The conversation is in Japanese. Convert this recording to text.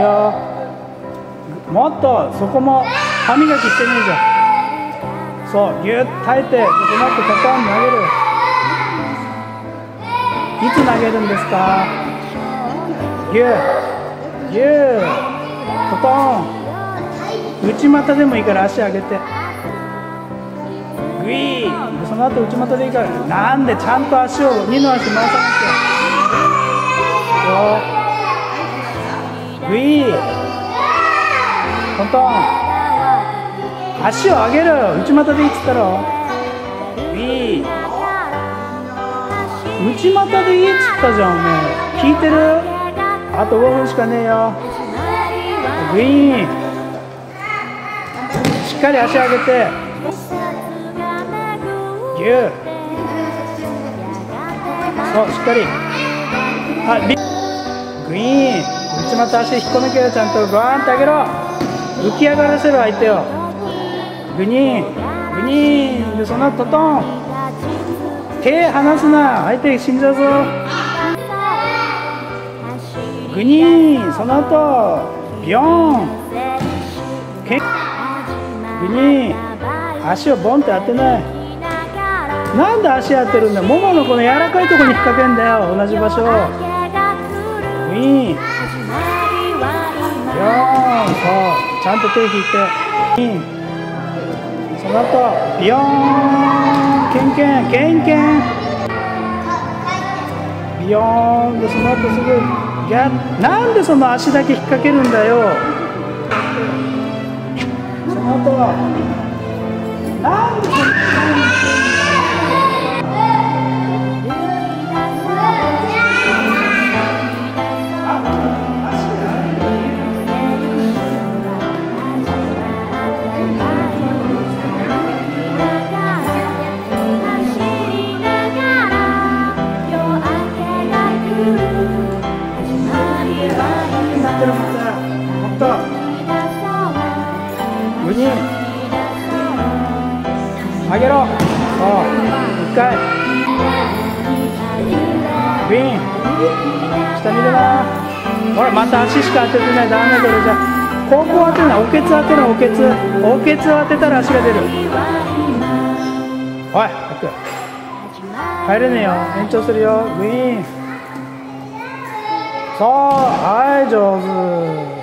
よ。もっとそこも歯磨きしてみるじゃんそうぎゅっと耐えてこの後トトン投げる。いつ投げるんですか？ぎゅぎゅトトン。内股でもいいから足上げて。グイーその後内股でいいから。なんでちゃんと足を2の足回さなきゃ。よウィートントン。足を上げろ。内股でいいっつったろ。ウィー内股でいいっつったじゃんおめえ。聞いてる？あと5分しかねえよ。ウィーン。しっかり足上げて。ギュー。そうしっかり。あリ。グイーン。内股足引っこ抜けよちゃんとバーンって上げろ。浮き上がらせる相手を。グニーグニーでその後トン。手離すな。相手死んじゃうぞ。グニーその後。ビヨーン。グニー足をボンって当てない。なんで足当てるんだもものこの柔らかいところに引っ掛けんだよ。同じ場所ちゃんと手引いて。その後ビヨーンケンケンケンケン。ビヨーンでその後すぐギャッなんでその足だけ引っ掛けるんだよ。その後なんでその上げろ。そう一回。ウィン。下見るな。ほらまた足しか当ててない。ダメだよじゃここ当てな。いおけつ当てるおけつ。おけつ当てたら足が出る。おいく。入れねえよ。延長するよ。グイーン。そう。はい上手。